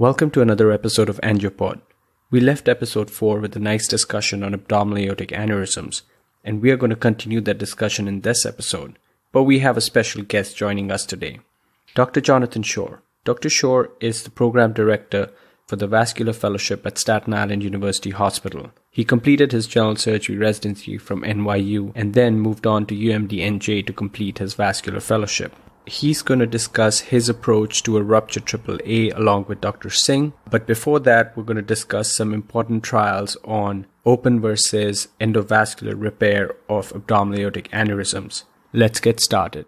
Welcome to another episode of AngioPod. We left episode 4 with a nice discussion on abdominal aortic aneurysms, and we are going to continue that discussion in this episode. But we have a special guest joining us today, Dr. Jonathan Schor. Dr. Schor is the program director for the Vascular Fellowship at Staten Island University Hospital. He completed his general surgery residency from NYU and then moved on to UMDNJ to complete his vascular fellowship. He's going to discuss his approach to a ruptured AAA along with Dr. Singh. But before that, we're going to discuss some important trials on open versus endovascular repair of abdominal aortic aneurysms. Let's get started.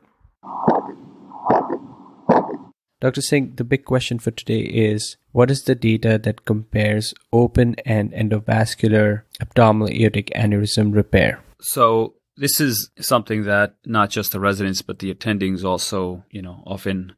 Dr. Singh, the big question for today is what is the data that compares open and endovascular abdominal aortic aneurysm repair? So this is something that not just the residents but the attendings also, you know, often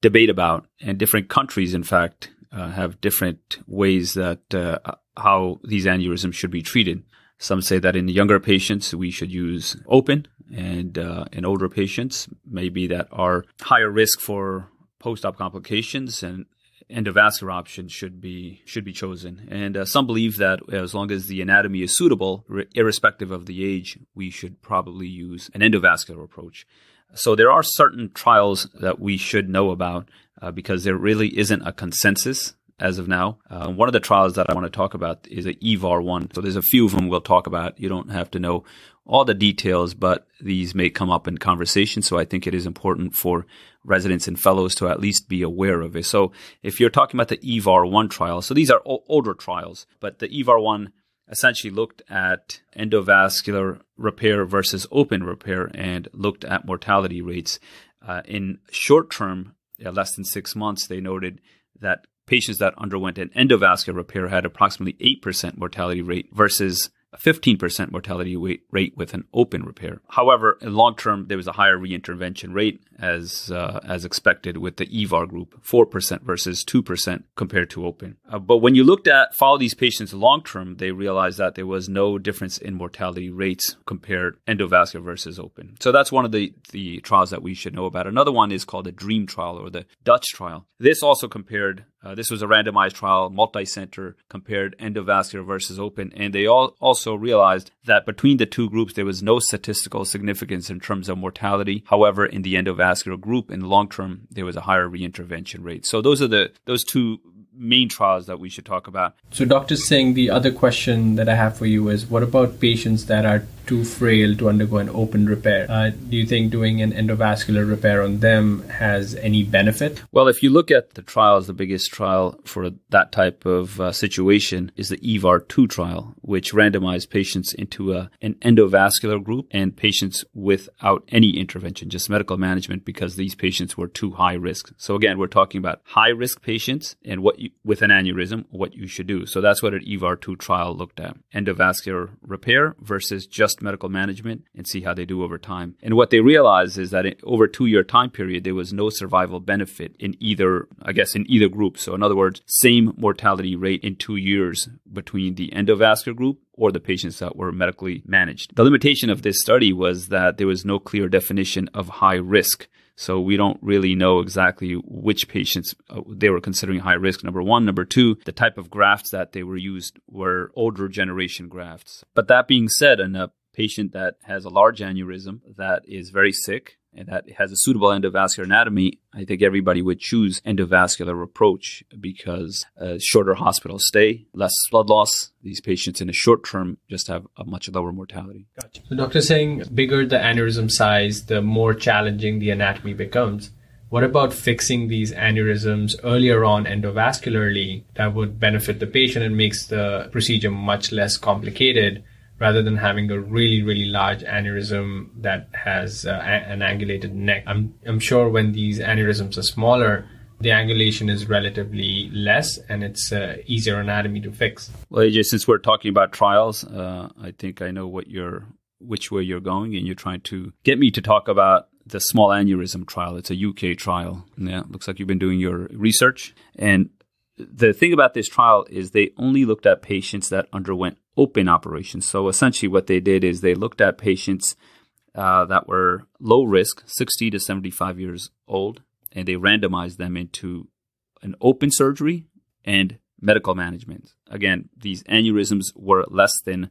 debate about, and different countries, in fact, uh, have different ways that uh, how these aneurysms should be treated. Some say that in younger patients we should use open, and uh, in older patients maybe that are higher risk for post-op complications and endovascular options should be should be chosen. And uh, some believe that as long as the anatomy is suitable, irrespective of the age, we should probably use an endovascular approach. So there are certain trials that we should know about uh, because there really isn't a consensus as of now. Uh, one of the trials that I want to talk about is a EVAR one. So there's a few of them we'll talk about. You don't have to know all the details, but these may come up in conversation. So I think it is important for residents and fellows to at least be aware of it. So if you're talking about the EVAR 1 trial, so these are older trials, but the EVAR 1 essentially looked at endovascular repair versus open repair and looked at mortality rates. Uh, in short term, less than six months, they noted that patients that underwent an endovascular repair had approximately 8% mortality rate versus a 15% mortality rate with an open repair. However, in long term, there was a higher reintervention rate as uh, as expected with the EVAR group, 4% versus 2% compared to open. Uh, but when you looked at follow these patients long term, they realized that there was no difference in mortality rates compared endovascular versus open. So that's one of the, the trials that we should know about. Another one is called the DREAM trial or the Dutch trial. This also compared uh, this was a randomized trial, multi-center, compared endovascular versus open, and they all also realized that between the two groups there was no statistical significance in terms of mortality. However, in the endovascular group, in the long term, there was a higher reintervention rate. So those are the those two main trials that we should talk about. So, Dr. Singh, the other question that I have for you is what about patients that are too frail to undergo an open repair? Uh, do you think doing an endovascular repair on them has any benefit? Well, if you look at the trials, the biggest trial for that type of uh, situation is the EVAR 2 trial, which randomized patients into a, an endovascular group and patients without any intervention, just medical management, because these patients were too high risk. So, again, we're talking about high risk patients and what you, with an aneurysm, what you should do. So, that's what an EVAR 2 trial looked at endovascular repair versus just medical management and see how they do over time. And what they realized is that over two year time period, there was no survival benefit in either, I guess, in either group. So, in other words, same mortality rate in two years between the endovascular group or the patients that were medically managed. The limitation of this study was that there was no clear definition of high risk. So we don't really know exactly which patients uh, they were considering high risk. Number one. Number two, the type of grafts that they were used were older generation grafts. But that being said, in a patient that has a large aneurysm that is very sick and that has a suitable endovascular anatomy, I think everybody would choose endovascular approach because a shorter hospital stay, less blood loss. These patients in the short term just have a much lower mortality. Gotcha. So, doctor Singh bigger the aneurysm size, the more challenging the anatomy becomes. What about fixing these aneurysms earlier on endovascularly that would benefit the patient and makes the procedure much less complicated? Rather than having a really really large aneurysm that has uh, an angulated neck. I'm, I'm sure when these aneurysms are smaller the angulation is relatively less and it's uh, easier anatomy to fix. Well AJ, since we're talking about trials uh, i think i know what you're which way you're going and you're trying to get me to talk about the small aneurysm trial. It's a uk trial. Yeah looks like you've been doing your research. And the thing about this trial is they only looked at patients that underwent open operations. So essentially, what they did is they looked at patients uh, that were low risk, 60 to 75 years old, and they randomized them into an open surgery and medical management. Again, these aneurysms were less than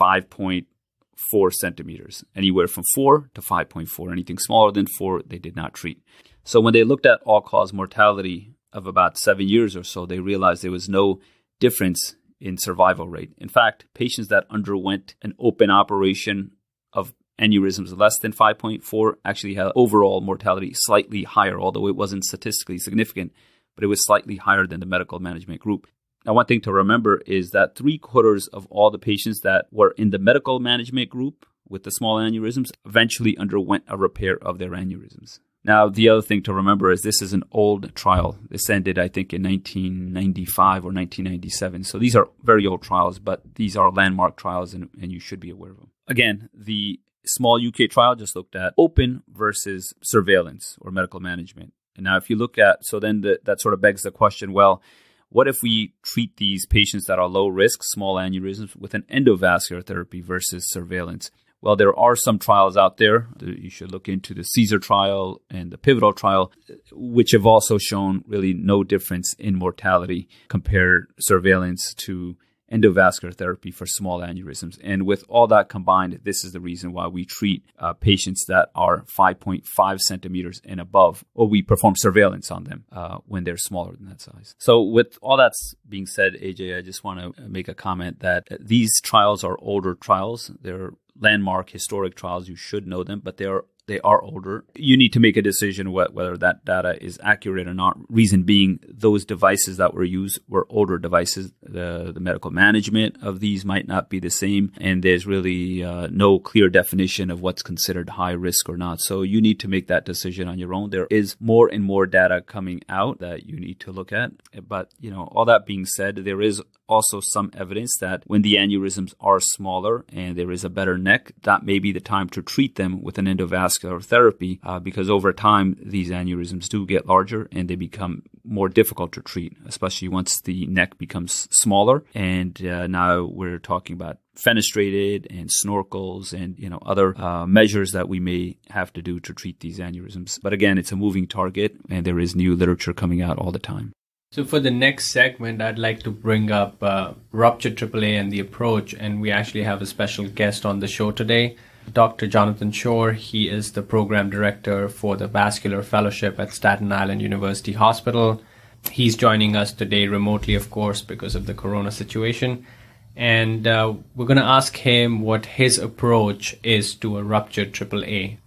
5.4 centimeters, anywhere from 4 to 5.4. Anything smaller than 4, they did not treat. So when they looked at all cause mortality of about seven years or so, they realized there was no difference in survival rate. In fact, patients that underwent an open operation of aneurysms less than 5.4 actually had overall mortality slightly higher, although it wasn't statistically significant, but it was slightly higher than the medical management group. Now, one thing to remember is that three quarters of all the patients that were in the medical management group with the small aneurysms eventually underwent a repair of their aneurysms. Now, the other thing to remember is this is an old trial. This ended, I think, in 1995 or 1997. So these are very old trials, but these are landmark trials, and, and you should be aware of them. Again, the small UK trial just looked at open versus surveillance or medical management. And now, if you look at, so then the, that sort of begs the question well, what if we treat these patients that are low risk, small aneurysms, with an endovascular therapy versus surveillance? Well, there are some trials out there. You should look into the CAESAR trial and the pivotal trial, which have also shown really no difference in mortality compared surveillance to endovascular therapy for small aneurysms. And with all that combined, this is the reason why we treat uh, patients that are 5.5 centimeters and above, or we perform surveillance on them uh, when they're smaller than that size. So, with all that being said, AJ, I just want to make a comment that these trials are older trials. They're landmark historic trials. You should know them, but they are they are older. You need to make a decision whether that data is accurate or not. Reason being, those devices that were used were older devices. The, the medical management of these might not be the same, and there's really uh, no clear definition of what's considered high risk or not. So you need to make that decision on your own. There is more and more data coming out that you need to look at. But, you know, all that being said, there is also some evidence that when the aneurysms are smaller and there is a better neck, that may be the time to treat them with an endovascular therapy uh, because over time these aneurysms do get larger and they become more difficult to treat, especially once the neck becomes smaller. And uh, now we're talking about fenestrated and snorkels and you know other uh, measures that we may have to do to treat these aneurysms. But again, it's a moving target, and there is new literature coming out all the time. So for the next segment, I'd like to bring up uh, Rupture AAA and the approach, and we actually have a special guest on the show today, Dr. Jonathan Schor. He is the program director for the Vascular Fellowship at Staten Island University Hospital. He's joining us today remotely, of course, because of the corona situation. And uh, we're going to ask him what his approach is to a ruptured AAA.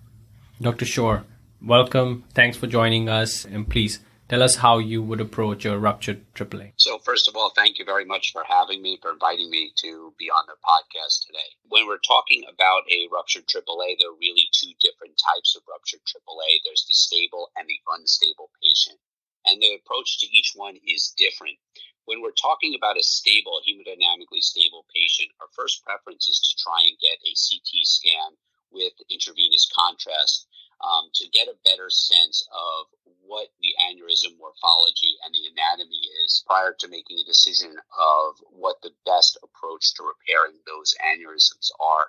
Dr. Schor, welcome. Thanks for joining us. And please Tell us how you would approach a ruptured AAA. So, first of all, thank you very much for having me, for inviting me to be on the podcast today. When we're talking about a ruptured AAA, there are really two different types of ruptured AAA there's the stable and the unstable patient. And the approach to each one is different. When we're talking about a stable, hemodynamically stable patient, our first preference is to try and get a CT scan with intravenous contrast um, to get a better sense of what the aneurysm morphology and the anatomy is prior to making a decision of what the best approach to repairing those aneurysms are.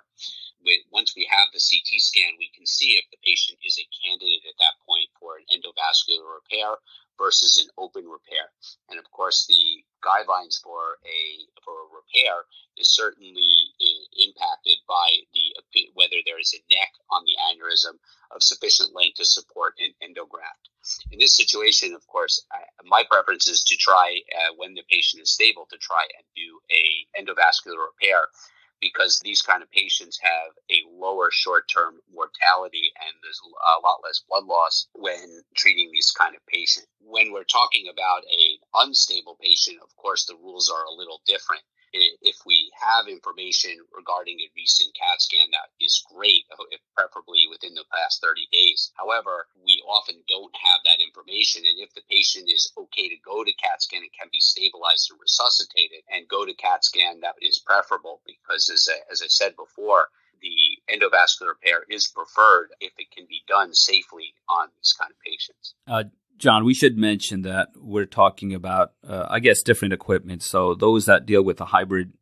Once we have the CT scan, we can see if the patient is a candidate at that point for an endovascular repair versus an open repair. And of course, the guidelines for a for a repair is certainly uh, impacted by the whether there is a neck on the aneurysm of sufficient length to support an endograft. In this situation, of course, I, my preference is to try uh, when the patient is stable to try and do a endovascular repair because these kind of patients have a lower short-term mortality and there's a lot less blood loss when treating these kind of patients. When we're talking about an unstable patient, of course, the rules are a little different if we have information regarding a recent CAT scan, that is great, uh, preferably within the past 30 days. However, we often don't have that information. And if the patient is okay to go to CAT scan and can be stabilized and resuscitated and go to CAT scan, that is preferable because, as I, as I said before, the endovascular repair is preferred if it can be done safely on these kind of patients. Uh, John, we should mention that we're talking about, uh, I guess, different equipment. So those that deal with a hybrid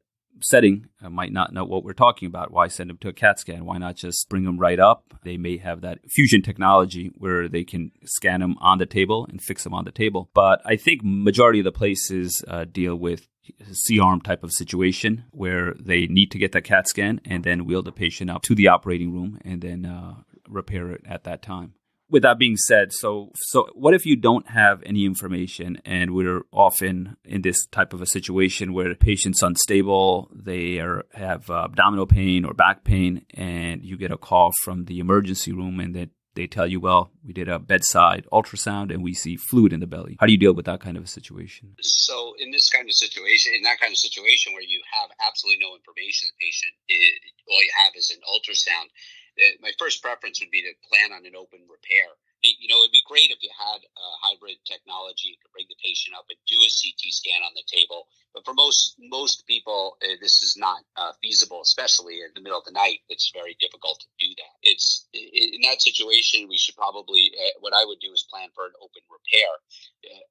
setting uh, might not know what we're talking about. Why send them to a CAT scan? Why not just bring them right up? They may have that fusion technology where they can scan them on the table and fix them on the table. But I think majority of the places uh, deal with C-arm type of situation where they need to get that CAT scan and then wheel the patient up to the operating room and then uh, repair it at that time. With that being said, so so what if you don't have any information and we're often in this type of a situation where the patient's unstable, they are, have abdominal pain or back pain, and you get a call from the emergency room and that they tell you, well, we did a bedside ultrasound and we see fluid in the belly. How do you deal with that kind of a situation? So, in this kind of situation, in that kind of situation where you have absolutely no information, the patient, it, all you have is an ultrasound eh, my first preference would be to plan on an open repair. You know, it'd be great if you had a hybrid technology, you could bring the patient up and do a CT scan on the table. But for most most people, uh, this is not uh, feasible, especially in the middle of the night. It's very difficult to do that. It's in that situation, we should probably uh, what I would do is plan for an open repair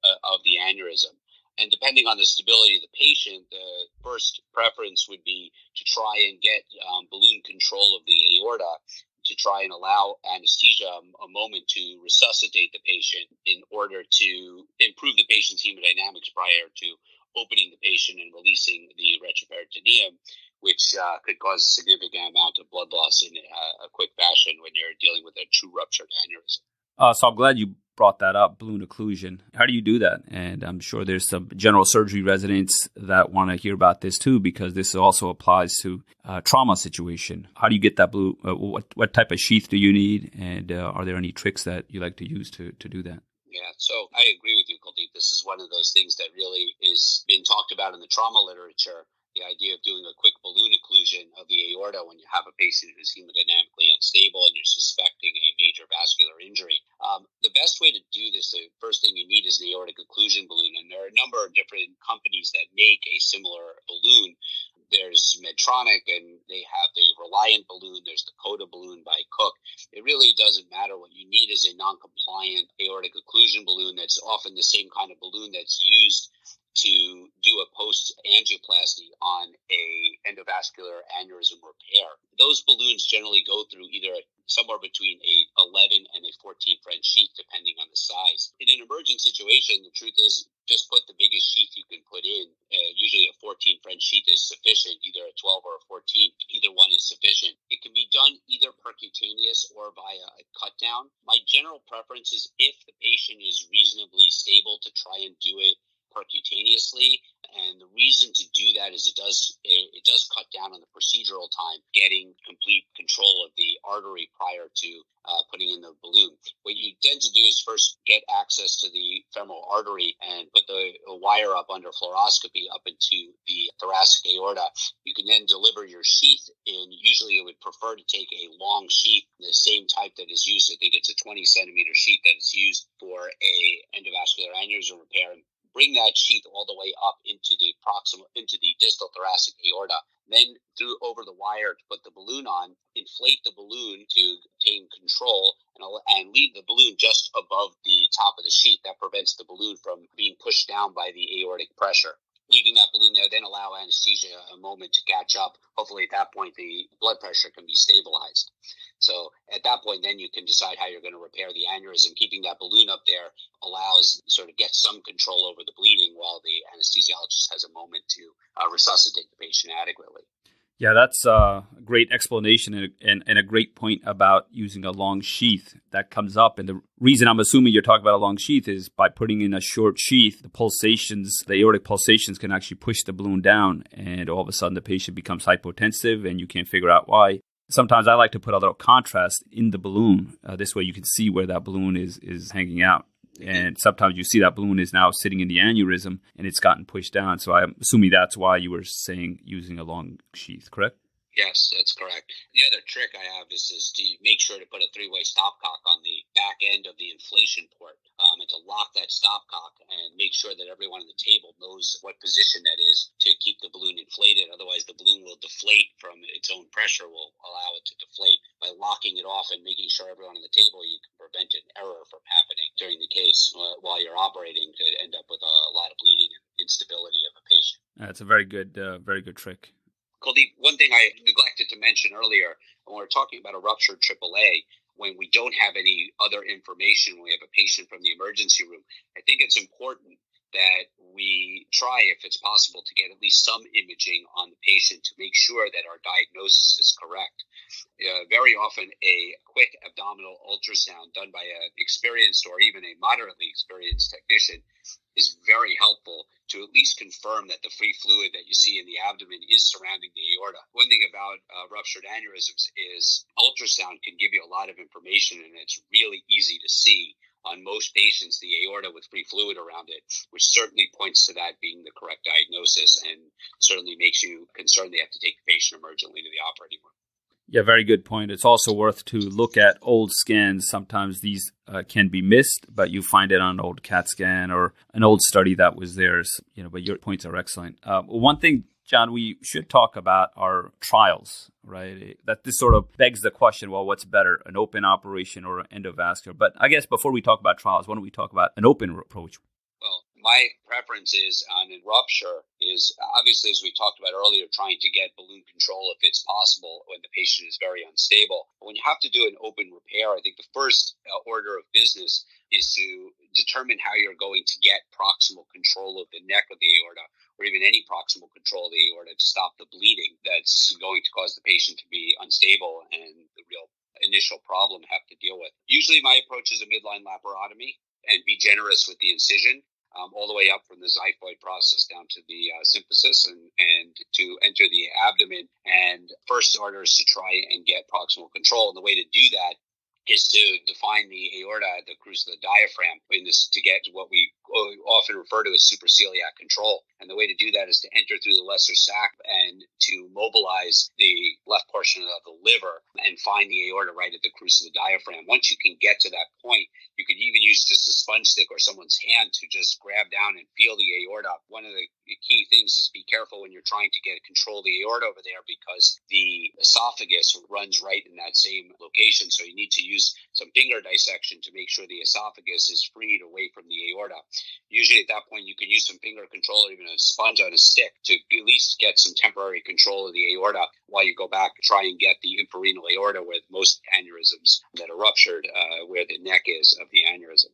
uh, of the aneurysm. And depending on the stability of the patient, the first preference would be to try and get um, balloon control of the aorta to try and allow anesthesia a moment to resuscitate the patient in order to improve the patient's hemodynamics prior to opening the patient and releasing the retroperitoneum, which uh, could cause a significant amount of blood loss in a, a quick fashion when you're dealing with a true ruptured aneurysm. Uh, so I'm glad you brought that up, balloon occlusion. How do you do that? And I'm sure there's some general surgery residents that want to hear about this too, because this also applies to uh, trauma situation. How do you get that blue? Uh, what what type of sheath do you need? And uh, are there any tricks that you like to use to to do that? Yeah, so I agree with you, Kuldeep. This is one of those things that really is been talked about in the trauma literature the idea of doing a quick balloon occlusion of the aorta when you have a patient who's hemodynamically unstable and you're suspecting a major vascular injury. Um, the best way to do this, the first thing you need is the aortic occlusion balloon. And there are a number of different companies that make a similar balloon. There's Medtronic and they have the Reliant balloon. There's the Coda balloon by Cook. It really doesn't matter. What you need is a non-compliant aortic occlusion balloon that's often the same kind of balloon that's used to angioplasty on a endovascular aneurysm repair. Those balloons generally go through either somewhere between a 11 and a 14 French sheath, depending on the size. In an emergent situation, the truth is just put the biggest sheath you can put in. Uh, usually a 14 French sheath is sufficient, either a 12 or a 14. Either one is sufficient. It can be done either percutaneous or via a cut down. My general preference is if the patient is reasonably stable to try and do it percutaneously. And the reason to do that is it does it, does cut down on the procedural time, getting complete control of the artery prior to uh, putting in the balloon. What you tend to do is first get access to the femoral artery and put the wire up under fluoroscopy up into the thoracic aorta. You can then deliver your sheath in. Usually, it would prefer to take a long sheath, the same type that is used. I think it's a 20 centimeter sheath that is used for a endovascular aneurysm repair bring that sheath all the way up into the proximal, into the distal thoracic aorta. Then through over the wire to put the balloon on, inflate the balloon to obtain control and, and leave the balloon just above the top of the sheath. That prevents the balloon from being pushed down by the aortic pressure leaving that balloon there, then allow anesthesia a moment to catch up. Hopefully, at that point, the blood pressure can be stabilized. So at that point, then you can decide how you're going to repair the aneurysm. Keeping that balloon up there allows sort of get some control over the bleeding while the anesthesiologist has a moment to uh, resuscitate the patient adequately. Yeah, that's a great explanation and, and, and, a great point about using a long sheath that comes up. And the reason I'm assuming you're talking about a long sheath is by putting in a short sheath, the pulsations, the aortic pulsations can actually push the balloon down, and all of a sudden the patient becomes hypotensive and you can't figure out why. Sometimes I like to put a little contrast in the balloon. Uh, this way you can see where that balloon is, is hanging out and sometimes you see that balloon is now sitting in the aneurysm and it's gotten pushed down. So I'm assuming that's why you were saying using a long sheath, correct? Yes, that's correct. The other trick I have is, is to make sure to put a three-way stopcock on the back end of the inflation port um, and to lock that stopcock and make sure that everyone on the table knows what position that is to keep the balloon inflated. Otherwise, the balloon will deflate from its own pressure will allow it to deflate. By locking it off and making sure everyone on the table, you can prevent an error from happening during the case uh, while you're operating to end up with a, lot of bleeding and instability of a patient. That's a very good, uh, very good trick. Kuldeep, one thing I neglected to mention earlier when we are talking about a ruptured AAA, when we don't have any other information, when we have a patient from the emergency room, I think it's important that we try, if it's possible, to get at least some imaging on the patient to make sure that our diagnosis is correct. Uh, very often, a quick abdominal ultrasound done by an experienced or even a moderately experienced technician is very helpful to at least confirm that the free fluid that you see in the abdomen is surrounding the aorta. One thing about uh, ruptured aneurysms is ultrasound can give you a lot of information and it's really easy to see on most patients the aorta with free fluid around it, which certainly points to that being the correct diagnosis and certainly makes you concerned they have to take the patient emergently to the operating room. Yeah, very good point. It's also worth to look at old scans. Sometimes these uh, can be missed, but you find it on an old CAT scan or an old study that was theirs. You know, but your points are excellent. Uh, one thing John, we should talk about our trials, right? That this sort of begs the question well, what's better, an open operation or an endovascular? But I guess before we talk about trials, why don't we talk about an open approach? My preference is on a rupture is obviously, as we talked about earlier, trying to get balloon control if it's possible when the patient is very unstable. When you have to do an open repair, I think the first uh, order of business is to determine how you're going to get proximal control of the neck of the aorta or even any proximal control of the aorta to stop the bleeding that's going to cause the patient to be unstable and the real initial problem have to deal with. Usually my approach is a midline laparotomy and be generous with the incision. Um, all the way up from the xiphoid process down to the uh, symphysis and, and to enter the abdomen. And first order is to try and get proximal control. And the way to do that is to define the aorta at the crus of the diaphragm in this to get to what we Uh, often refer to as supraceliac control. And the way to do that is to enter through the lesser sac and to mobilize the left portion of the liver and find the aorta right at the crus of the diaphragm. Once you can get to that point, you could even use just a sponge stick or someone's hand to just grab down and feel the aorta. One of the key things is be careful when you're trying to get control of the aorta over there because the esophagus runs right in that same location. So you need to use some finger dissection to make sure the esophagus is freed away from the aorta. Usually at that point, you can use some finger control or even a sponge on a stick to at least get some temporary control of the aorta while you go back and try and get the infrarenal aorta with most aneurysms that are ruptured, uh, where the neck is of the aneurysm.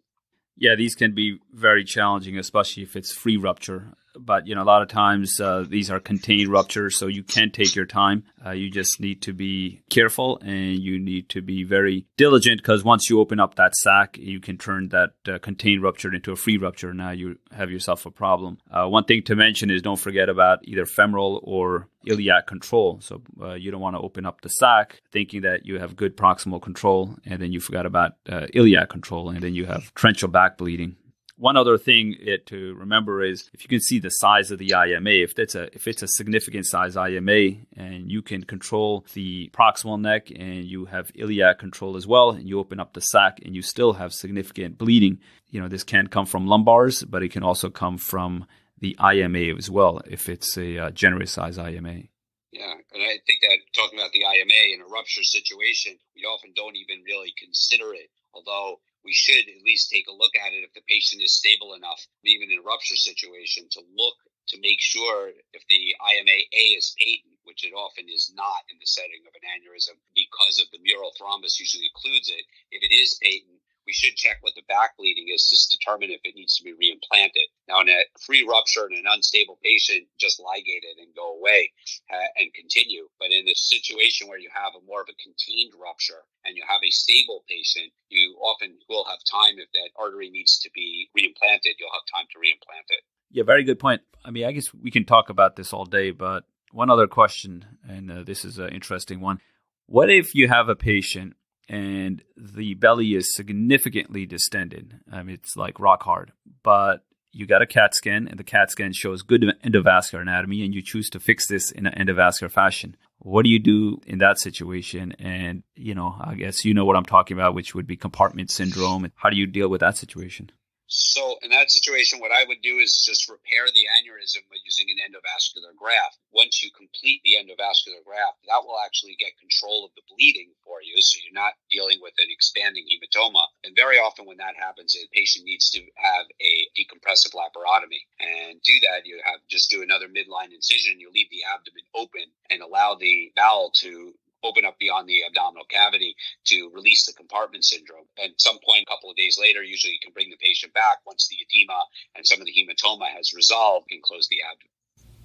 Yeah, these can be very challenging, especially if it's free rupture but you know a lot of times uh, these are contained ruptures so you can't take your time. Uh, you just need to be careful and you need to be very diligent because once you open up that sac you can turn that uh, contained rupture into a free rupture. Now you have yourself a problem. Uh, one thing to mention is don't forget about either femoral or iliac control. So uh, you don't want to open up the sac thinking that you have good proximal control and then you forgot about uh, iliac control and then you have torrential back bleeding one other thing to remember is if you can see the size of the IMA, if it's a if it's a significant size IMA and you can control the proximal neck and you have iliac control as well, and you open up the sac and you still have significant bleeding, you know this can come from lumbars, but it can also come from the IMA as well if it's a uh, generous size IMA. Yeah, and I think that talking about the IMA in a rupture situation, we often don't even really consider it. Although we should at least take a look at it if the patient is stable enough, even in a rupture situation, to look to make sure if the IMA A is patent, which it often is not in the setting of an aneurysm because of the mural thrombus usually occludes it. If it is patent, we should check what the back bleeding is to determine if it needs to be reimplanted. Now, in a free rupture in an unstable patient, just ligate it and go away uh, and continue. But in a situation where you have a more of a contained rupture and you have a stable patient, you often will have time if that artery needs to be reimplanted, you'll have time to reimplant it. Yeah, very good point. I mean, I guess we can talk about this all day, but one other question, and uh, this is an interesting one. What if you have a patient and the belly is significantly distended. I mean, it's like rock hard. But you got a CAT scan, and the CAT scan shows good endovascular anatomy, and you choose to fix this in an endovascular fashion. What do you do in that situation? And, you know, I guess you know what I'm talking about, which would be compartment syndrome. How do you deal with that situation? So in that situation, what I would do is just repair the aneurysm by using an endovascular graft. Once you complete the endovascular graft, that will actually get control of the bleeding for you. So you're not dealing with an expanding hematoma. And very often when that happens, a patient needs to have a decompressive laparotomy. And do that, you have just do another midline incision. You leave the abdomen open and allow the bowel to open up beyond the abdominal cavity to release the compartment syndrome. At some point, a couple of days later, usually you can bring the patient back once the edema and some of the hematoma has resolved and close the abdomen.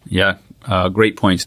Yeah, uh, great points.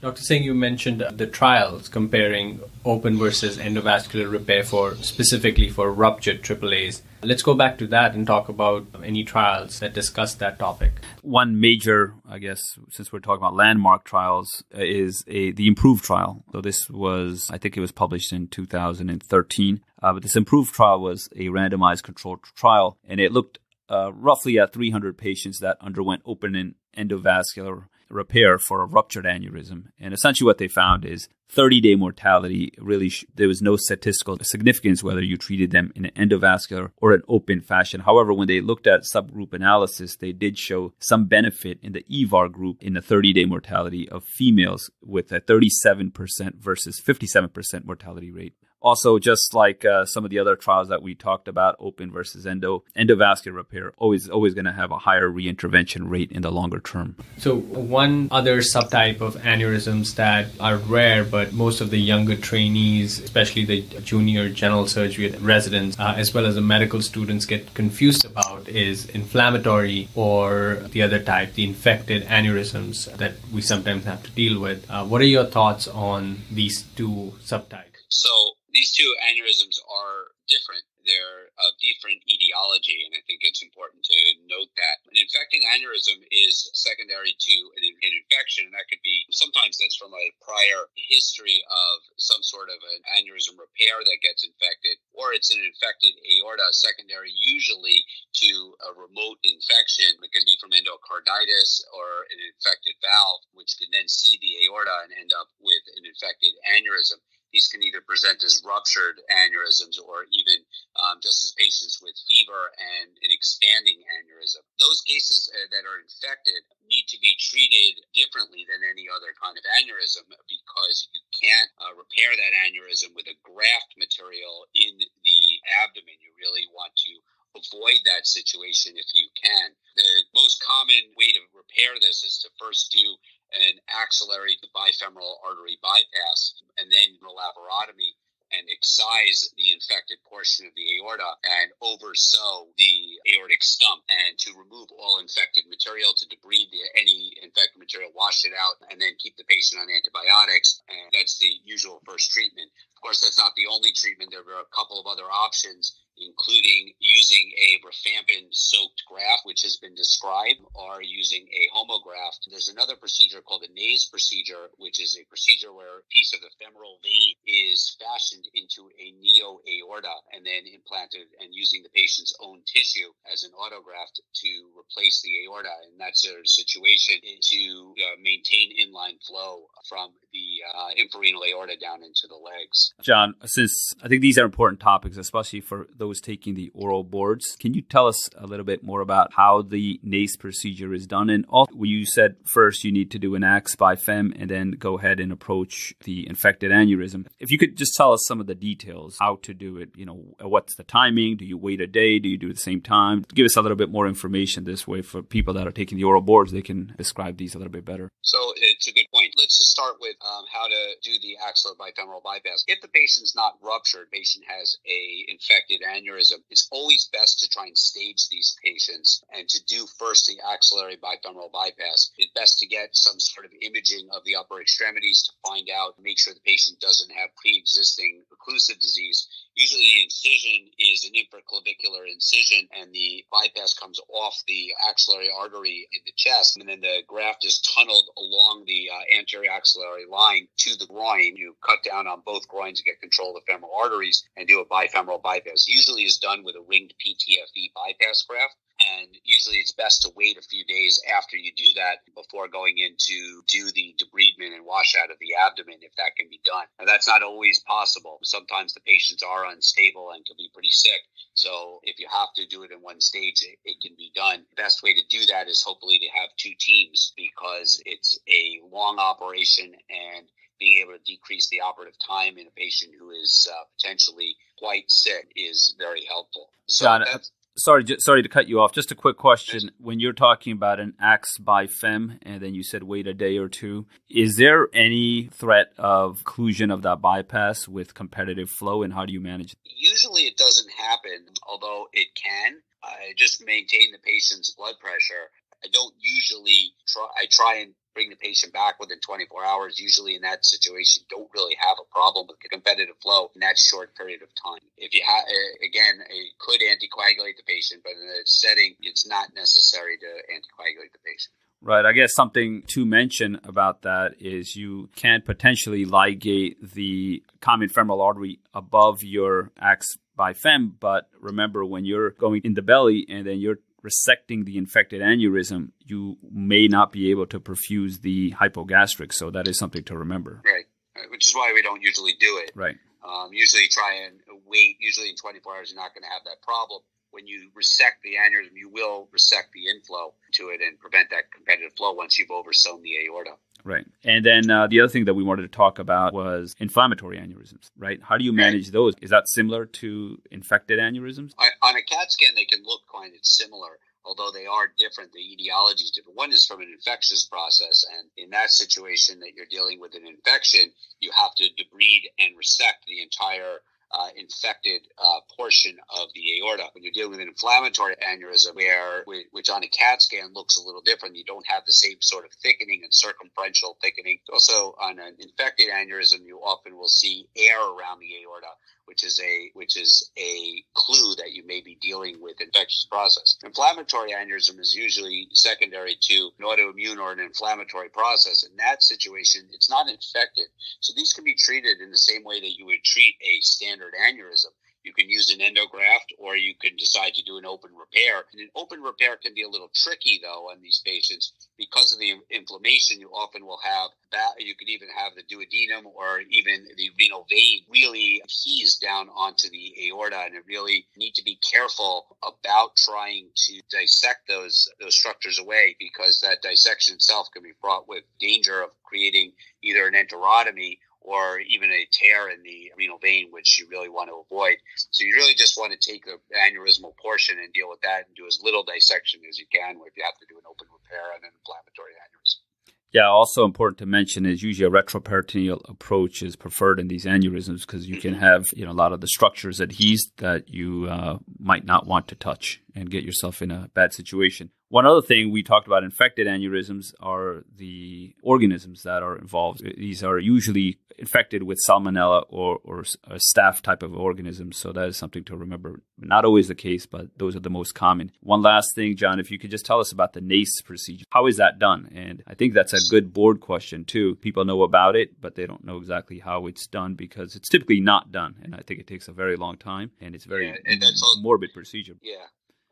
Dr. Singh, you mentioned the trials comparing open versus endovascular repair for specifically for ruptured AAAs. Let's go back to that and talk about any trials that discuss that topic. One major, I guess, since we're talking about landmark trials, uh, is a, the improved trial. So this was, I think it was published in 2013. Uh, but this improved trial was a randomized controlled trial, and it looked uh, roughly at 300 patients that underwent open and endovascular repair for a ruptured aneurysm. And essentially, what they found is 30 day mortality really, sh- there was no statistical significance whether you treated them in an endovascular or an open fashion. However, when they looked at subgroup analysis, they did show some benefit in the EVAR group in the 30 day mortality of females with a 37% versus 57% mortality rate. Also, just like uh, some of the other trials that we talked about, open versus endo, endovascular repair always always going to have a higher reintervention rate in the longer term. So one other subtype of aneurysms that are rare, but most of the younger trainees, especially the junior general surgery residents, uh, as well as the medical students, get confused about is inflammatory or the other type, the infected aneurysms that we sometimes have to deal with. Uh, what are your thoughts on these two subtypes? So these two aneurysms are different. They're of different etiology, and I think it's important to note that. An infecting aneurysm is secondary to an, an infection, and that could be sometimes that's from a prior history of some sort of an aneurysm repair that gets infected, or it's an infected aorta secondary usually to a remote infection. It can be from endocarditis or an infected valve, which can then see the aorta and end up with an infected aneurysm. These can either present as ruptured aneurysms or even um, just as patients with fever and an expanding aneurysm. Those cases uh, that are infected need to be treated differently than any other kind of aneurysm because you can't uh, repair that aneurysm with a graft material in the abdomen. You really want to avoid that situation if you can. The most common way to repair this is to first do an axillary to bifemoral artery bypass and then laparotomy and excise the infected portion of the aorta and oversew the aortic stump and to remove all infected material to debride any infected material, wash it out, and then keep the patient on antibiotics. And that's the usual first treatment. Of course, that's not the only treatment. There are a couple of other options including using a rifampin soaked graft, which has been described, or using a homograft. There's another procedure called the NAIS procedure, which is a procedure where a piece of the femoral vein is fashioned into a neo aorta and then implanted and using the patient's own tissue as an autograft to replace the aorta. And that's a situation to uh, maintain inline flow from the uh, infrarenal aorta down into the legs. John, since I think these are important topics, especially for those taking the oral boards, can you tell us a little bit more about how the NAIS procedure is done? And also, you said first you need to do an AX by FEM and then go ahead and approach the infected aneurysm. If you could just tell us some of the details, how to do it, you know, what's the timing? Do you wait a day? Do you do it at the same time? Give us a little bit more information this way for people that are taking the oral boards, they can describe these a little bit better. So it's a good point. Let's just start with um, how to do the axillary bifemoral bypass. If the patient's not ruptured, patient has a infected aneurysm, it's always best to try and stage these patients and to do first the axillary bifemoral bypass. It's best to get some sort of imaging of the upper extremities to find out, make sure the patient doesn't have pre-existing occlusive disease Usually the incision is an infraclavicular incision and the bypass comes off the axillary artery in the chest and then the graft is tunneled along the uh, anterior axillary line to the groin. You cut down on both groins to get control of the femoral arteries and do a bifemoral bypass. Usually is done with a ringed PTFE bypass graft. And usually it's best to wait a few days after you do that before going in to do the debridement and washout of the abdomen if that can be done. Now, that's not always possible. Sometimes the patients are unstable and can be pretty sick. So if you have to do it in one stage, it, it can be done. The best way to do that is hopefully to have two teams because it's a long operation and being able to decrease the operative time in a patient who is uh, potentially quite sick is very helpful. So John, sorry, sorry to cut you off. Just a quick question: When you're talking about an ax by fem, and then you said wait a day or two, is there any threat of occlusion of that bypass with competitive flow, and how do you manage? it? Usually, it doesn't happen, although it can. I just maintain the patient's blood pressure. I don't usually try. I try and bring the patient back within 24 hours, usually in that situation, don't really have a problem with the competitive flow in that short period of time. If you have, eh, again, it could anticoagulate the patient, but in a setting, it's not necessary to anticoagulate the patient. Right. I guess something to mention about that is you can potentially ligate the common femoral artery above your ax by fem, but remember when you're going in the belly and then you're resecting the infected aneurysm, you may not be able to perfuse the hypogastric. So that is something to remember. Right. Which is why we don't usually do it. Right. Um, usually try and wait. Usually in 24 hours, you're not going to have that problem. When you resect the aneurysm, you will resect the inflow to it and prevent that competitive flow once you've oversewn the aorta. Right. And then uh, the other thing that we wanted to talk about was inflammatory aneurysms, right? How do you manage right. those? Is that similar to infected aneurysms? On a CAT scan, they can look kind of similar, although they are different. The etiology is different. One is from an infectious process, and in that situation that you're dealing with an infection, you have to debride and resect the entire uh, infected uh, portion of the aorta. When you're dealing with an inflammatory aneurysm, where which on a CAT scan looks a little different, you don't have the same sort of thickening and circumferential thickening. Also, on an infected aneurysm, you often will see air around the aorta, which is a which is a clue that you may be dealing with infectious process. Inflammatory aneurysm is usually secondary to an autoimmune or an inflammatory process. In that situation, it's not infected, so these can be treated in the same way that you would treat a standard aneurysm. You can use an endograft or you can decide to do an open repair. And an open repair can be a little tricky though on these patients because of the inflammation. You often will have that. You can even have the duodenum or even the renal vein really adheres down onto the aorta and it really need to be careful about trying to dissect those, those structures away because that dissection itself can be fraught with danger of creating either an enterotomy or even a tear in the renal vein, which you really want to avoid. So you really just want to take the aneurysmal portion and deal with that and do as little dissection as you can if you have to do an open repair and an inflammatory aneurysm. Yeah, also important to mention is usually a retroperitoneal approach is preferred in these aneurysms because you can have you know a lot of the structures adhesed that you uh, might not want to touch and get yourself in a bad situation. One other thing we talked about infected aneurysms are the organisms that are involved. These are usually infected with salmonella or, or a staph type of organisms. So that is something to remember. Not always the case, but those are the most common. One last thing, John, if you could just tell us about the NAIS procedure. How is that done? And I think that's a good board question too. People know about it, but they don't know exactly how it's done because it's typically not done. And I think it takes a very long time and it's very yeah, and morbid procedure. Yeah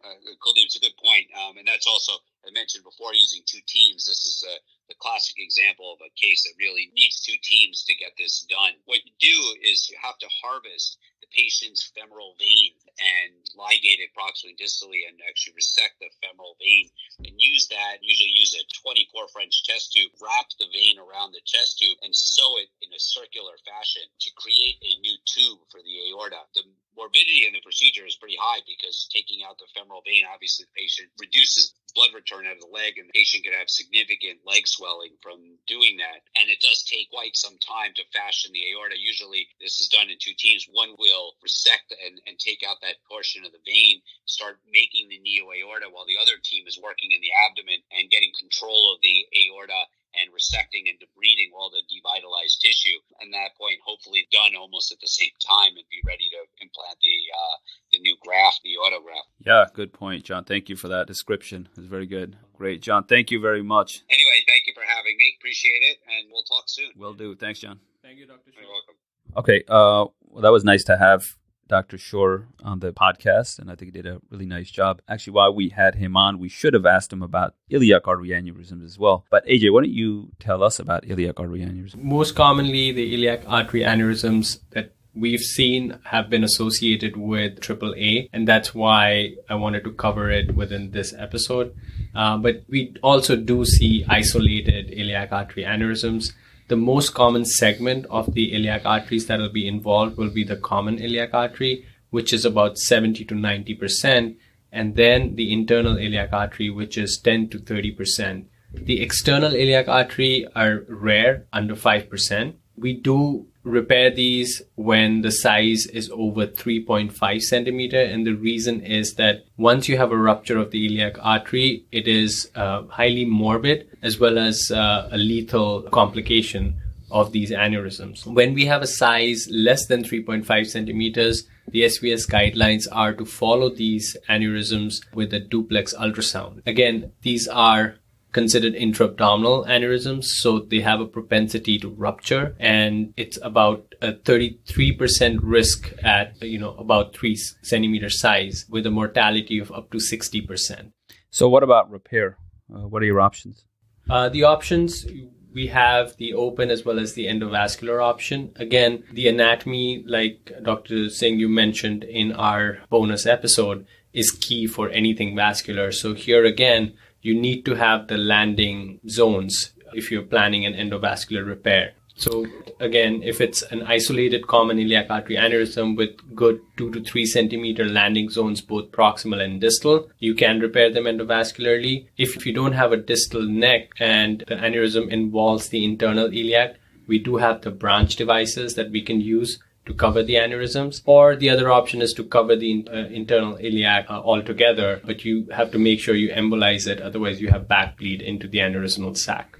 uh, it's a good point. Um, and that's also, I mentioned before, using two teams. This is a, the classic example of a case that really needs two teams to get this done. What you do is you have to harvest patient's femoral vein and ligate it proximally distally and actually resect the femoral vein and use that, usually use a 24 French chest tube, wrap the vein around the chest tube and sew it in a circular fashion to create a new tube for the aorta. The morbidity in the procedure is pretty high because taking out the femoral vein, obviously the patient reduces blood return out of the leg and the patient could have significant leg swelling from doing that. And it does take quite some time to fashion the aorta. Usually this is done in two teams. One will resect and, and take out that portion of the vein, start making the neo aorta while the other team is working in the abdomen and getting control of the aorta and resecting and debriding all the devitalized tissue. And that point, hopefully done almost at the same time and be ready to implant the uh, the new graft, the autograft. Yeah, good point, John. Thank you for that description. It's very good. Great, John. Thank you very much. Anyway, thank you for having me. Appreciate it, and we'll talk soon. Will do. Thanks, John. Thank you, Doctor. You're welcome. Okay. Uh, well, that was nice to have Dr. Schor on the podcast, and I think he did a really nice job. Actually, while we had him on, we should have asked him about iliac artery aneurysms as well. But AJ, why don't you tell us about iliac artery aneurysms? Most commonly, the iliac artery aneurysms that we've seen have been associated with AAA, and that's why I wanted to cover it within this episode. Uh, but we also do see isolated iliac artery aneurysms. The most common segment of the iliac arteries that will be involved will be the common iliac artery, which is about 70 to 90 percent, and then the internal iliac artery, which is 10 to 30 percent. The external iliac artery are rare, under 5 percent. We do repair these when the size is over 3.5 centimeter. And the reason is that once you have a rupture of the iliac artery it is uh, highly morbid as well as uh, a lethal complication of these aneurysms. When we have a size less than 3.5 centimeters the svs guidelines are to follow these aneurysms with a duplex ultrasound. Again these are considered intra-abdominal aneurysms, so they have a propensity to rupture, and it's about a 33% risk at you know about three centimeter size, with a mortality of up to 60%. So, what about repair? Uh, what are your options? Uh, the options we have the open as well as the endovascular option. Again, the anatomy, like Dr. Singh you mentioned in our bonus episode, is key for anything vascular. So here again, you need to have the landing zones if you're planning an endovascular repair. So again, if it's an isolated common iliac artery aneurysm with good two to three centimeter landing zones, both proximal and distal, you can repair them endovascularly. If you don't have a distal neck and the aneurysm involves the internal iliac, we do have the branch devices that we can use to cover the aneurysms, or the other option is to cover the uh, internal iliac uh, altogether, but you have to make sure you embolize it, otherwise, you have back bleed into the aneurysmal sac.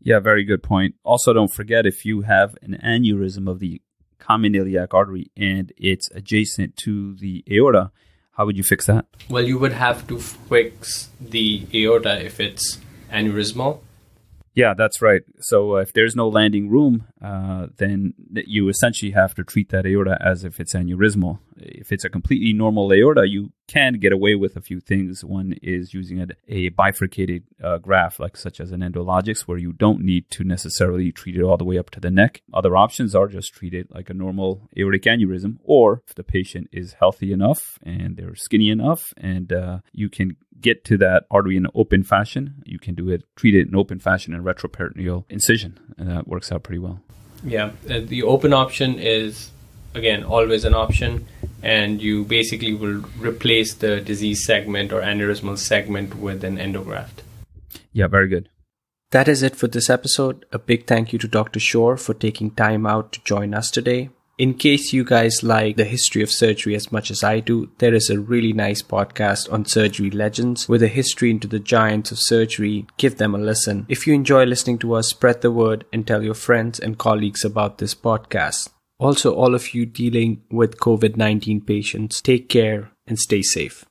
Yeah, very good point. Also, don't forget if you have an aneurysm of the common iliac artery and it's adjacent to the aorta, how would you fix that? Well, you would have to fix the aorta if it's aneurysmal yeah, that's right. So if there's no landing room, uh, then you essentially have to treat that aorta as if it's aneurysmal. If it's a completely normal aorta, you can get away with a few things. One is using a, a bifurcated uh, graft, like such as an Endologix, where you don't need to necessarily treat it all the way up to the neck. Other options are just treat it like a normal aortic aneurysm, or if the patient is healthy enough and they're skinny enough, and uh, you can get to that artery in an open fashion, you can do it, treat it in open fashion in retroperitoneal incision, and that works out pretty well. Yeah, the open option is again always an option and you basically will replace the disease segment or aneurysmal segment with an endograft yeah very good that is it for this episode a big thank you to dr Schor for taking time out to join us today in case you guys like the history of surgery as much as I do, there is a really nice podcast on surgery legends with a history into the giants of surgery. Give them a listen. If you enjoy listening to us, spread the word and tell your friends and colleagues about this podcast. Also, all of you dealing with COVID 19 patients, take care and stay safe.